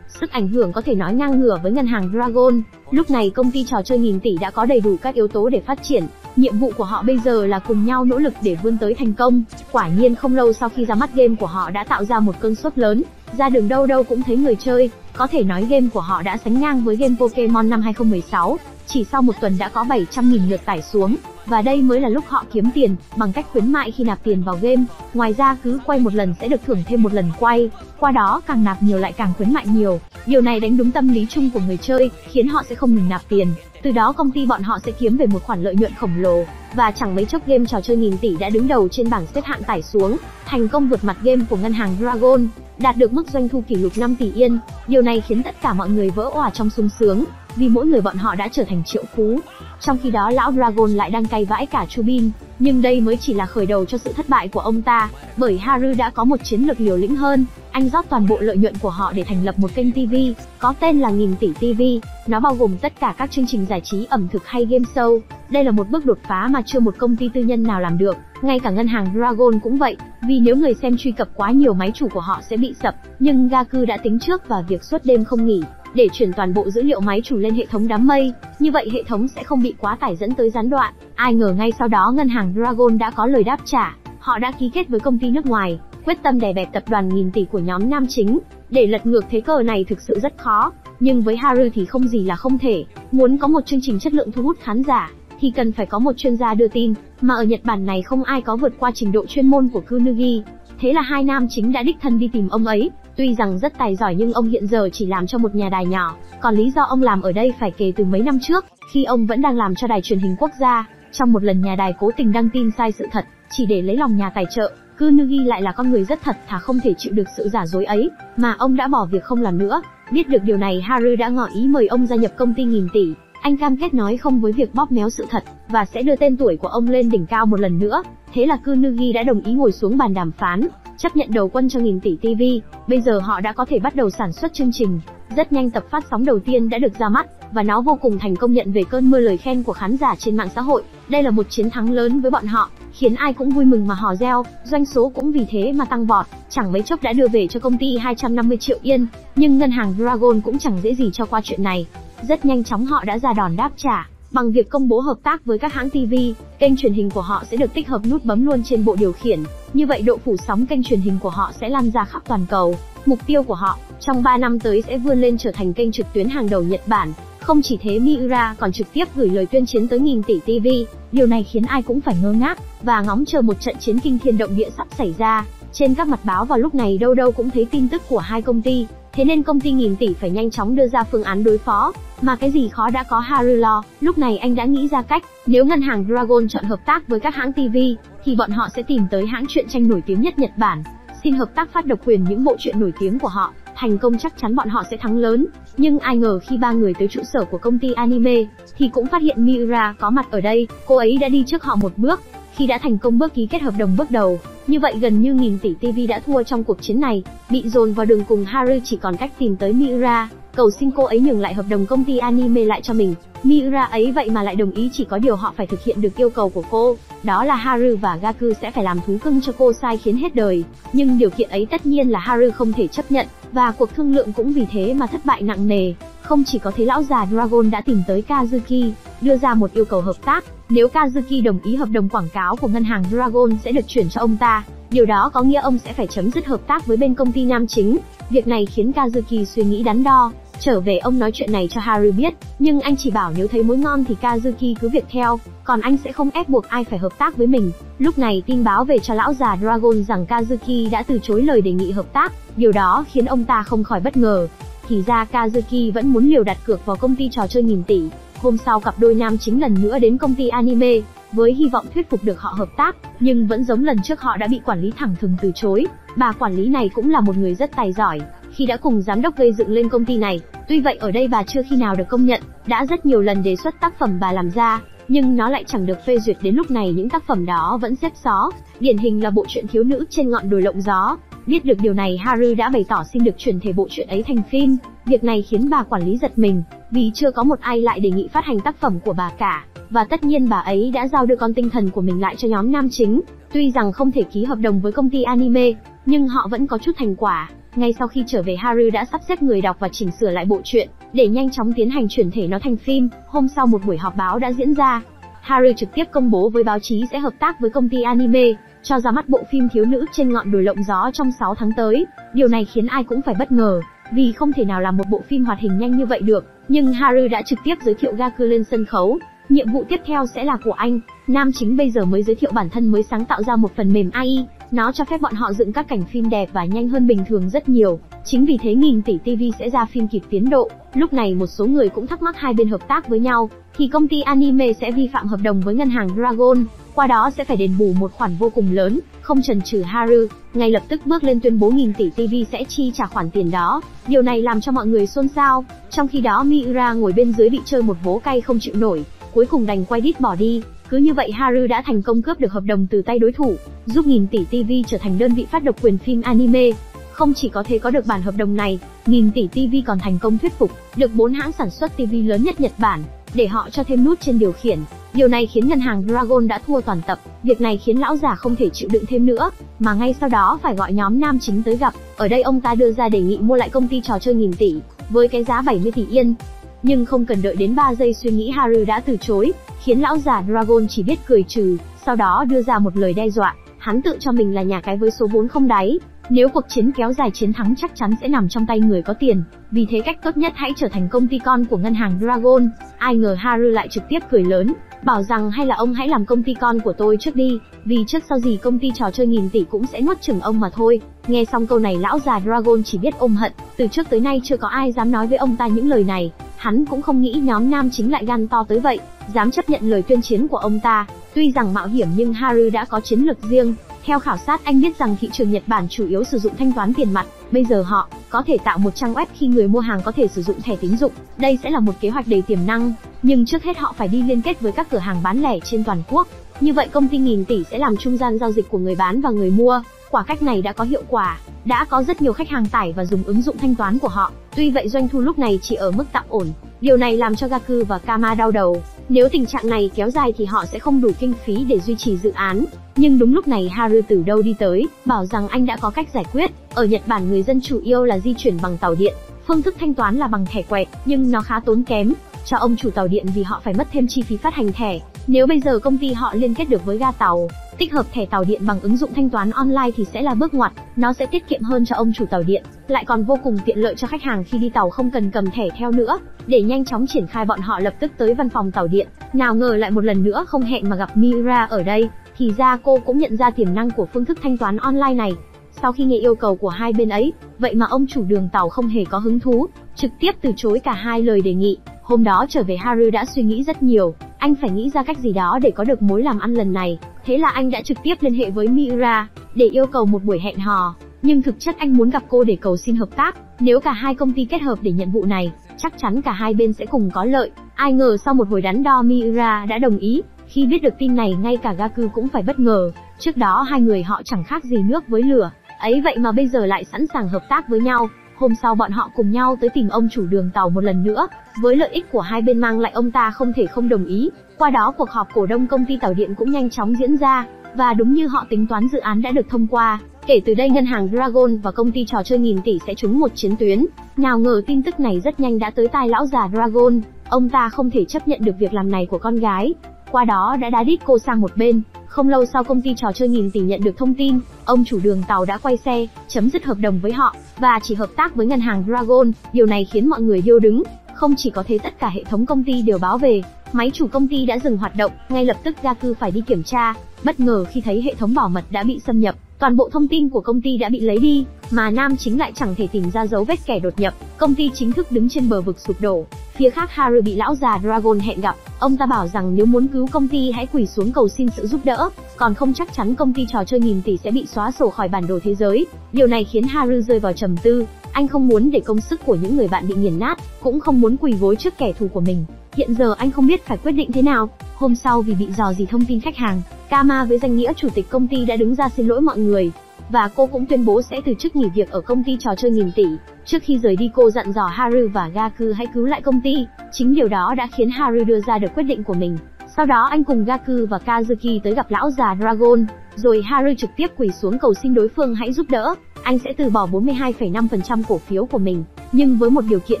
sức ảnh hưởng có thể nói ngang ngửa với ngân hàng Dragon. Lúc này công ty trò chơi nghìn tỷ đã có đầy đủ các yếu tố để phát triển. Nhiệm vụ của họ bây giờ là cùng nhau nỗ lực để vươn tới thành công. Quả nhiên không lâu sau khi ra mắt game của họ đã tạo ra một cơn sốt lớn, ra đường đâu đâu cũng thấy người chơi, có thể nói game của họ đã sánh ngang với game Pokemon năm 2016, chỉ sau một tuần đã có 700.000 lượt tải xuống, và đây mới là lúc họ kiếm tiền, bằng cách khuyến mại khi nạp tiền vào game. Ngoài ra cứ quay một lần sẽ được thưởng thêm một lần quay, qua đó càng nạp nhiều lại càng khuyến mại nhiều. Điều này đánh đúng tâm lý chung của người chơi, khiến họ sẽ không ngừng nạp tiền. Từ đó công ty bọn họ sẽ kiếm về một khoản lợi nhuận khổng lồ, và chẳng mấy chốc game trò chơi nghìn tỷ đã đứng đầu trên bảng xếp hạng tải xuống, thành công vượt mặt game của ngân hàng Dragon, đạt được mức doanh thu kỷ lục 5 tỷ yên. Điều này khiến tất cả mọi người vỡ òa trong sung sướng, vì mỗi người bọn họ đã trở thành triệu phú. Trong khi đó lão Dragon lại đang cay vãi cả Chubin, nhưng đây mới chỉ là khởi đầu cho sự thất bại của ông ta, bởi Haru đã có một chiến lược liều lĩnh hơn, anh rót toàn bộ lợi nhuận của họ để thành lập một kênh TV, có tên là nghìn tỷ TV. Nó bao gồm tất cả các chương trình giải trí ẩm thực hay game show. Đây là một bước đột phá mà chưa một công ty tư nhân nào làm được, ngay cả ngân hàng Dragon cũng vậy, vì nếu người xem truy cập quá nhiều máy chủ của họ sẽ bị sập, nhưng Gaku đã tính trước và việc suốt đêm không nghỉ, để chuyển toàn bộ dữ liệu máy chủ lên hệ thống đám mây, như vậy hệ thống sẽ không bị quá tải dẫn tới gián đoạn. Ai ngờ ngay sau đó ngân hàng Dragon đã có lời đáp trả, họ đã ký kết với công ty nước ngoài, quyết tâm đè bẹp tập đoàn nghìn tỷ của nhóm nam chính, để lật ngược thế cờ này thực sự rất khó, nhưng với Haru thì không gì là không thể, muốn có một chương trình chất lượng thu hút khán giả, thì cần phải có một chuyên gia đưa tin, mà ở Nhật Bản này không ai có vượt qua trình độ chuyên môn của Kunugi. Thế là hai nam chính đã đích thân đi tìm ông ấy, tuy rằng rất tài giỏi nhưng ông hiện giờ chỉ làm cho một nhà đài nhỏ, còn lý do ông làm ở đây phải kể từ mấy năm trước, khi ông vẫn đang làm cho đài truyền hình quốc gia. Trong một lần nhà đài cố tình đăng tin sai sự thật, chỉ để lấy lòng nhà tài trợ, Kunugi lại là con người rất thật thà không thể chịu được sự giả dối ấy, mà ông đã bỏ việc không làm nữa. Biết được điều này Haru đã ngỏ ý mời ông gia nhập công ty nghìn tỷ. Anh cam kết nói không với việc bóp méo sự thật, và sẽ đưa tên tuổi của ông lên đỉnh cao một lần nữa. Thế là Carnegie đã đồng ý ngồi xuống bàn đàm phán, chấp nhận đầu quân cho nghìn tỷ TV. Bây giờ họ đã có thể bắt đầu sản xuất chương trình. Rất nhanh tập phát sóng đầu tiên đã được ra mắt, và nó vô cùng thành công nhận về cơn mưa lời khen của khán giả trên mạng xã hội. Đây là một chiến thắng lớn với bọn họ, khiến ai cũng vui mừng mà hò reo, doanh số cũng vì thế mà tăng vọt, chẳng mấy chốc đã đưa về cho công ty 250 triệu yên, nhưng ngân hàng Dragon cũng chẳng dễ gì cho qua chuyện này. Rất nhanh chóng họ đã ra đòn đáp trả, bằng việc công bố hợp tác với các hãng TV, kênh truyền hình của họ sẽ được tích hợp nút bấm luôn trên bộ điều khiển, như vậy độ phủ sóng kênh truyền hình của họ sẽ lan ra khắp toàn cầu. Mục tiêu của họ, trong 3 năm tới sẽ vươn lên trở thành kênh trực tuyến hàng đầu Nhật Bản, không chỉ thế Miura còn trực tiếp gửi lời tuyên chiến tới nghìn tỷ TV, điều này khiến ai cũng phải ngơ ngác, và ngóng chờ một trận chiến kinh thiên động địa sắp xảy ra. Trên các mặt báo vào lúc này đâu đâu cũng thấy tin tức của hai công ty, thế nên công ty nghìn tỷ phải nhanh chóng đưa ra phương án đối phó. Mà cái gì khó đã có Haru lo, lúc này anh đã nghĩ ra cách, nếu ngân hàng Dragon chọn hợp tác với các hãng TV, thì bọn họ sẽ tìm tới hãng truyện tranh nổi tiếng nhất Nhật Bản, xin hợp tác phát độc quyền những bộ truyện nổi tiếng của họ thành công chắc chắn bọn họ sẽ thắng lớn. Nhưng ai ngờ khi ba người tới trụ sở của công ty anime, thì cũng phát hiện Miura có mặt ở đây, cô ấy đã đi trước họ một bước, khi đã thành công bước ký kết hợp đồng bước đầu. Như vậy gần như nghìn tỷ TV đã thua trong cuộc chiến này, bị dồn vào đường cùng Haru chỉ còn cách tìm tới Miura. cầu xin cô ấy nhường lại hợp đồng công ty anime lại cho mình. Miura ấy vậy mà lại đồng ý chỉ có điều họ phải thực hiện được yêu cầu của cô, đó là Haru và Gaku sẽ phải làm thú cưng cho cô sai khiến hết đời. Nhưng điều kiện ấy tất nhiên là Haru không thể chấp nhận, và cuộc thương lượng cũng vì thế mà thất bại nặng nề. Không chỉ có thế lão già Dragon đã tìm tới Kazuki, đưa ra một yêu cầu hợp tác, nếu Kazuki đồng ý hợp đồng quảng cáo của ngân hàng Dragon sẽ được chuyển cho ông ta, điều đó có nghĩa ông sẽ phải chấm dứt hợp tác với bên công ty nam chính. Việc này khiến Kazuki suy nghĩ đắn đo, trở về ông nói chuyện này cho Haru biết, nhưng anh chỉ bảo nếu thấy mối ngon thì Kazuki cứ việc theo, còn anh sẽ không ép buộc ai phải hợp tác với mình. Lúc này tin báo về cho lão già Dragon rằng Kazuki đã từ chối lời đề nghị hợp tác, điều đó khiến ông ta không khỏi bất ngờ. Thì ra Kazuki vẫn muốn liều đặt cược vào công ty trò chơi nghìn tỷ. Hôm sau cặp đôi nam chính lần nữa đến công ty anime, với hy vọng thuyết phục được họ hợp tác, nhưng vẫn giống lần trước họ đã bị quản lý thẳng thừng từ chối. Bà quản lý này cũng là một người rất tài giỏi, khi đã cùng giám đốc gây dựng lên công ty này. Tuy vậy ở đây bà chưa khi nào được công nhận, đã rất nhiều lần đề xuất tác phẩm bà làm ra, nhưng nó lại chẳng được phê duyệt đến lúc này những tác phẩm đó vẫn xếp xó. Điển hình là bộ truyện thiếu nữ trên ngọn đồi lộng gió. Biết được điều này Haru đã bày tỏ xin được chuyển thể bộ truyện ấy thành phim. Việc này khiến bà quản lý giật mình, vì chưa có một ai lại đề nghị phát hành tác phẩm của bà cả. Và tất nhiên bà ấy đã giao đưa con tinh thần của mình lại cho nhóm nam chính. Tuy rằng không thể ký hợp đồng với công ty anime, nhưng họ vẫn có chút thành quả. Ngay sau khi trở về Haru đã sắp xếp người đọc và chỉnh sửa lại bộ truyện, để nhanh chóng tiến hành chuyển thể nó thành phim. Hôm sau một buổi họp báo đã diễn ra, Haru trực tiếp công bố với báo chí sẽ hợp tác với công ty anime, cho ra mắt bộ phim thiếu nữ trên ngọn đồi lộng gió trong 6 tháng tới. Điều này khiến ai cũng phải bất ngờ, vì không thể nào làm một bộ phim hoạt hình nhanh như vậy được. Nhưng Haru đã trực tiếp giới thiệu Gaku lên sân khấu. Nhiệm vụ tiếp theo sẽ là của anh. Nam chính bây giờ mới giới thiệu bản thân mới sáng tạo ra một phần mềm AI, nó cho phép bọn họ dựng các cảnh phim đẹp và nhanh hơn bình thường rất nhiều. Chính vì thế nghìn tỷ TV sẽ ra phim kịp tiến độ. Lúc này một số người cũng thắc mắc hai bên hợp tác với nhau, thì công ty anime sẽ vi phạm hợp đồng với ngân hàng Dragon, qua đó sẽ phải đền bù một khoản vô cùng lớn. Không chần chừ Haru, ngay lập tức bước lên tuyên bố nghìn tỷ TV sẽ chi trả khoản tiền đó. Điều này làm cho mọi người xôn xao. Trong khi đó Miura ngồi bên dưới bị chơi một vố cay không chịu nổi, cuối cùng đành quay đít bỏ đi. Cứ như vậy Haru đã thành công cướp được hợp đồng từ tay đối thủ, giúp nghìn tỷ TV trở thành đơn vị phát độc quyền phim anime. Không chỉ có thể có được bản hợp đồng này, nghìn tỷ TV còn thành công thuyết phục được bốn hãng sản xuất TV lớn nhất Nhật Bản để họ cho thêm nút trên điều khiển. Điều này khiến ngân hàng Dragon đã thua toàn tập. Việc này khiến lão già không thể chịu đựng thêm nữa, mà ngay sau đó phải gọi nhóm nam chính tới gặp. Ở đây ông ta đưa ra đề nghị mua lại công ty trò chơi nghìn tỷ với cái giá 70 tỷ yên. Nhưng không cần đợi đến 3 giây suy nghĩ Haru đã từ chối, khiến lão già Dragon chỉ biết cười trừ, sau đó đưa ra một lời đe dọa, hắn tự cho mình là nhà cái với số vốn không đáy, nếu cuộc chiến kéo dài chiến thắng chắc chắn sẽ nằm trong tay người có tiền, vì thế cách tốt nhất hãy trở thành công ty con của ngân hàng Dragon. Ai ngờ Haru lại trực tiếp cười lớn, bảo rằng hay là ông hãy làm công ty con của tôi trước đi, vì trước sau gì công ty trò chơi nghìn tỷ cũng sẽ nuốt chửng ông mà thôi. Nghe xong câu này lão già Dragon chỉ biết ôm hận, từ trước tới nay chưa có ai dám nói với ông ta những lời này, hắn cũng không nghĩ nhóm nam chính lại gan to tới vậy, dám chấp nhận lời tuyên chiến của ông ta. Tuy rằng mạo hiểm nhưng Haru đã có chiến lược riêng, theo khảo sát anh biết rằng thị trường Nhật Bản chủ yếu sử dụng thanh toán tiền mặt, bây giờ họ có thể tạo một trang web khi người mua hàng có thể sử dụng thẻ tín dụng. Đây sẽ là một kế hoạch đầy tiềm năng, nhưng trước hết họ phải đi liên kết với các cửa hàng bán lẻ trên toàn quốc. Như vậy công ty nghìn tỷ sẽ làm trung gian giao dịch của người bán và người mua. Quả cách này đã có hiệu quả, đã có rất nhiều khách hàng tải và dùng ứng dụng thanh toán của họ. Tuy vậy doanh thu lúc này chỉ ở mức tạm ổn. Điều này làm cho Gaku và Kama đau đầu. Nếu tình trạng này kéo dài thì họ sẽ không đủ kinh phí để duy trì dự án. Nhưng đúng lúc này Haru từ đâu đi tới, bảo rằng anh đã có cách giải quyết. Ở Nhật Bản người dân chủ yếu là di chuyển bằng tàu điện, phương thức thanh toán là bằng thẻ quẹt, nhưng nó khá tốn kém cho ông chủ tàu điện vì họ phải mất thêm chi phí phát hành thẻ. Nếu bây giờ công ty họ liên kết được với ga tàu, tích hợp thẻ tàu điện bằng ứng dụng thanh toán online thì sẽ là bước ngoặt, nó sẽ tiết kiệm hơn cho ông chủ tàu điện, lại còn vô cùng tiện lợi cho khách hàng khi đi tàu không cần cầm thẻ theo nữa. Để nhanh chóng triển khai bọn họ lập tức tới văn phòng tàu điện, nào ngờ lại một lần nữa không hẹn mà gặp Mira ở đây, thì ra cô cũng nhận ra tiềm năng của phương thức thanh toán online này. Sau khi nghe yêu cầu của hai bên ấy, vậy mà ông chủ đường tàu không hề có hứng thú, trực tiếp từ chối cả hai lời đề nghị. Hôm đó trở về Haru đã suy nghĩ rất nhiều, anh phải nghĩ ra cách gì đó để có được mối làm ăn lần này. Thế là anh đã trực tiếp liên hệ với miura để yêu cầu một buổi hẹn hò. Nhưng thực chất anh muốn gặp cô để cầu xin hợp tác, nếu cả hai công ty kết hợp để nhận vụ này, chắc chắn cả hai bên sẽ cùng có lợi. Ai ngờ sau một hồi đắn đo miura đã đồng ý, khi biết được tin này ngay cả Gaku cũng phải bất ngờ, trước đó hai người họ chẳng khác gì nước với lửa, ấy vậy mà bây giờ lại sẵn sàng hợp tác với nhau. Hôm sau bọn họ cùng nhau tới tìm ông chủ đường tàu một lần nữa, với lợi ích của hai bên mang lại ông ta không thể không đồng ý. Qua đó cuộc họp cổ đông công ty tàu điện cũng nhanh chóng diễn ra, và đúng như họ tính toán dự án đã được thông qua. Kể từ đây ngân hàng Dragon và công ty trò chơi nghìn tỷ sẽ trúng một chiến tuyến. Nào ngờ tin tức này rất nhanh đã tới tai lão già Dragon, ông ta không thể chấp nhận được việc làm này của con gái. Qua đó đã đá đít cô sang một bên, không lâu sau công ty trò chơi nghìn tỷ nhận được thông tin, ông chủ đường tàu đã quay xe, chấm dứt hợp đồng với họ, và chỉ hợp tác với ngân hàng Dragon, điều này khiến mọi người điêu đứng. Không chỉ có thế tất cả hệ thống công ty đều báo về, máy chủ công ty đã dừng hoạt động, ngay lập tức Gaku phải đi kiểm tra, bất ngờ khi thấy hệ thống bảo mật đã bị xâm nhập, toàn bộ thông tin của công ty đã bị lấy đi, mà Nam chính lại chẳng thể tìm ra dấu vết kẻ đột nhập, công ty chính thức đứng trên bờ vực sụp đổ. Phía khác Haru bị lão già Dragon hẹn gặp, ông ta bảo rằng nếu muốn cứu công ty hãy quỳ xuống cầu xin sự giúp đỡ, còn không chắc chắn công ty trò chơi nghìn tỷ sẽ bị xóa sổ khỏi bản đồ thế giới. Điều này khiến Haru rơi vào trầm tư, anh không muốn để công sức của những người bạn bị nghiền nát, cũng không muốn quỳ gối trước kẻ thù của mình. Hiện giờ anh không biết phải quyết định thế nào. Hôm sau vì bị dò dỉ thông tin khách hàng, Kama với danh nghĩa chủ tịch công ty đã đứng ra xin lỗi mọi người. Và cô cũng tuyên bố sẽ từ chức nghỉ việc ở công ty trò chơi nghìn tỷ. Trước khi rời đi cô dặn dò Haru và Gaku hãy cứu lại công ty. Chính điều đó đã khiến Haru đưa ra được quyết định của mình. Sau đó anh cùng Gaku và Kazuki tới gặp lão già Dragon, rồi Haru trực tiếp quỳ xuống cầu xin đối phương hãy giúp đỡ. Anh sẽ từ bỏ 42,5% cổ phiếu của mình, nhưng với một điều kiện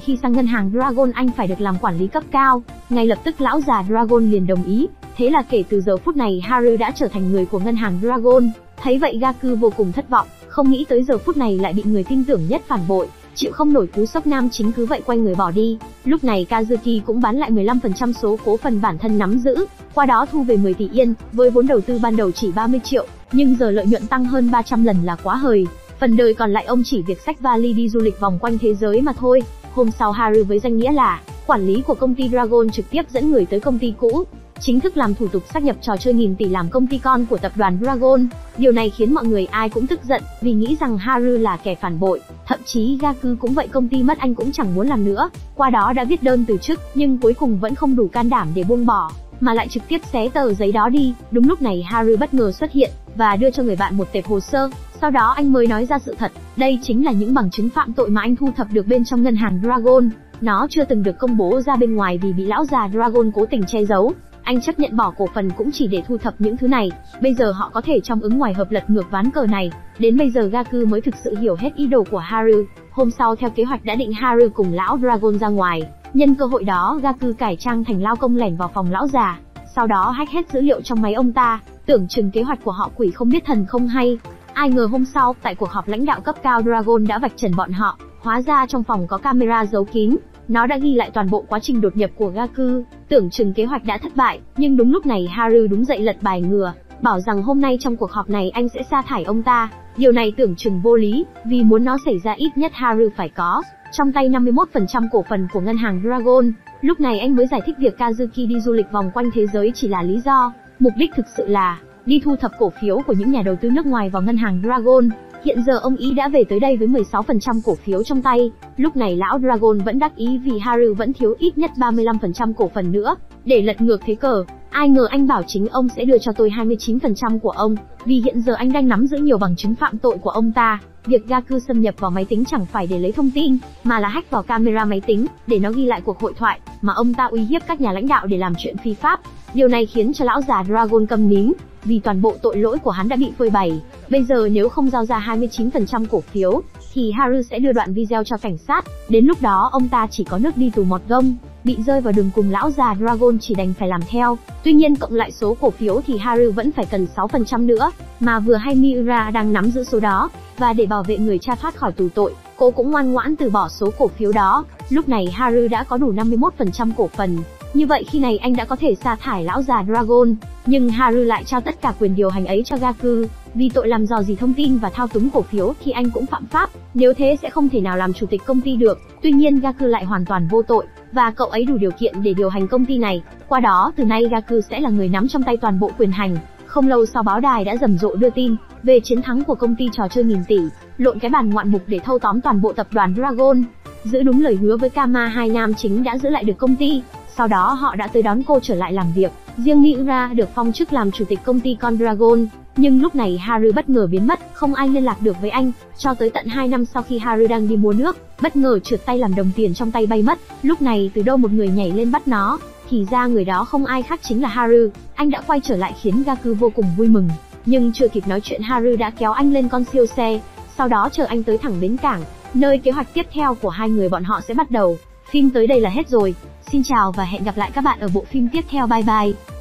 khi sang ngân hàng Dragon anh phải được làm quản lý cấp cao. Ngay lập tức lão già Dragon liền đồng ý, thế là kể từ giờ phút này Haru đã trở thành người của ngân hàng Dragon. Thấy vậy Gaku vô cùng thất vọng, không nghĩ tới giờ phút này lại bị người tin tưởng nhất phản bội, chịu không nổi cú sốc nam chính cứ vậy quay người bỏ đi. Lúc này Kazuki cũng bán lại 15% số cổ phần bản thân nắm giữ, qua đó thu về 10 tỷ yên, với vốn đầu tư ban đầu chỉ 30 triệu, nhưng giờ lợi nhuận tăng hơn 300 lần là quá hời. Phần đời còn lại ông chỉ việc sách vali đi du lịch vòng quanh thế giới mà thôi. Hôm sau Haru với danh nghĩa là quản lý của công ty Dragon trực tiếp dẫn người tới công ty cũ, chính thức làm thủ tục xác nhập trò chơi nghìn tỷ làm công ty con của tập đoàn Dragon. Điều này khiến mọi người ai cũng tức giận, vì nghĩ rằng Haru là kẻ phản bội. Thậm chí Gaku cũng vậy công ty mất anh cũng chẳng muốn làm nữa. Qua đó đã viết đơn từ chức, nhưng cuối cùng vẫn không đủ can đảm để buông bỏ, mà lại trực tiếp xé tờ giấy đó đi. Đúng lúc này Haru bất ngờ xuất hiện, và đưa cho người bạn một tệp hồ sơ. Sau đó anh mới nói ra sự thật, đây chính là những bằng chứng phạm tội mà anh thu thập được bên trong ngân hàng Dragon. Nó chưa từng được công bố ra bên ngoài vì bị lão già Dragon cố tình che giấu. Anh chấp nhận bỏ cổ phần cũng chỉ để thu thập những thứ này. Bây giờ họ có thể trong ứng ngoài hợp lật ngược ván cờ này. Đến bây giờ Gaku mới thực sự hiểu hết ý đồ của Haru. Hôm sau theo kế hoạch đã định Haru cùng lão Dragon ra ngoài. Nhân cơ hội đó Gaku cải trang thành lao công lẻn vào phòng lão già. Sau đó hack hết dữ liệu trong máy ông ta. Tưởng chừng kế hoạch của họ quỷ không biết thần không hay. Ai ngờ hôm sau, tại cuộc họp lãnh đạo cấp cao Dragon đã vạch trần bọn họ. Hóa ra trong phòng có camera giấu kín, nó đã ghi lại toàn bộ quá trình đột nhập của Gaku, tưởng chừng kế hoạch đã thất bại, nhưng đúng lúc này Haru đúng dậy lật bài ngừa, bảo rằng hôm nay trong cuộc họp này anh sẽ sa thải ông ta. Điều này tưởng chừng vô lý, vì muốn nó xảy ra ít nhất Haru phải có trong tay 51% cổ phần của ngân hàng Dragon. Lúc này anh mới giải thích việc Kazuki đi du lịch vòng quanh thế giới chỉ là lý do, mục đích thực sự là đi thu thập cổ phiếu của những nhà đầu tư nước ngoài vào ngân hàng Dragon. Hiện giờ ông ý đã về tới đây với 16% cổ phiếu trong tay. Lúc này lão Dragon vẫn đắc ý vì Haru vẫn thiếu ít nhất 35% cổ phần nữa. Để lật ngược thế cờ, ai ngờ anh bảo chính ông sẽ đưa cho tôi 29% của ông, vì hiện giờ anh đang nắm giữ nhiều bằng chứng phạm tội của ông ta. Việc Gaku xâm nhập vào máy tính chẳng phải để lấy thông tin, mà là hack vào camera máy tính, để nó ghi lại cuộc hội thoại, mà ông ta uy hiếp các nhà lãnh đạo để làm chuyện phi pháp. Điều này khiến cho lão già Dragon câm nín, vì toàn bộ tội lỗi của hắn đã bị phơi bày. Bây giờ nếu không giao ra 29% cổ phiếu, thì Haru sẽ đưa đoạn video cho cảnh sát, đến lúc đó ông ta chỉ có nước đi tù một gông, bị rơi vào đường cùng lão già Dragon chỉ đành phải làm theo. Tuy nhiên cộng lại số cổ phiếu thì Haru vẫn phải cần 6% nữa, mà vừa hay Miura đang nắm giữ số đó, và để bảo vệ người cha thoát khỏi tù tội, cô cũng ngoan ngoãn từ bỏ số cổ phiếu đó. Lúc này Haru đã có đủ 51% cổ phần, như vậy khi này anh đã có thể sa thải lão già Dragon, nhưng Haru lại trao tất cả quyền điều hành ấy cho Gaku, vì tội làm dò dỉ thông tin và thao túng cổ phiếu thì anh cũng phạm pháp, nếu thế sẽ không thể nào làm chủ tịch công ty được. Tuy nhiên Gaku lại hoàn toàn vô tội, và cậu ấy đủ điều kiện để điều hành công ty này. Qua đó, từ nay Gaku sẽ là người nắm trong tay toàn bộ quyền hành. Không lâu sau báo đài đã rầm rộ đưa tin về chiến thắng của công ty trò chơi nghìn tỷ, lộn cái bàn ngoạn mục để thâu tóm toàn bộ tập đoàn Dragon. Giữ đúng lời hứa với Kama hai nam chính đã giữ lại được công ty, sau đó họ đã tới đón cô trở lại làm việc. Riêng Miura được phong chức làm chủ tịch công ty Condragon, nhưng lúc này Haru bất ngờ biến mất, không ai liên lạc được với anh, cho tới tận 2 năm sau khi Haru đang đi mua nước, bất ngờ trượt tay làm đồng tiền trong tay bay mất. Lúc này từ đâu một người nhảy lên bắt nó, thì ra người đó không ai khác chính là Haru. Anh đã quay trở lại khiến Gaku vô cùng vui mừng, nhưng chưa kịp nói chuyện Haru đã kéo anh lên con siêu xe, sau đó chờ anh tới thẳng bến cảng, nơi kế hoạch tiếp theo của hai người bọn họ sẽ bắt đầu. Phim tới đây là hết rồi. Xin chào và hẹn gặp lại các bạn ở bộ phim tiếp theo bye bye.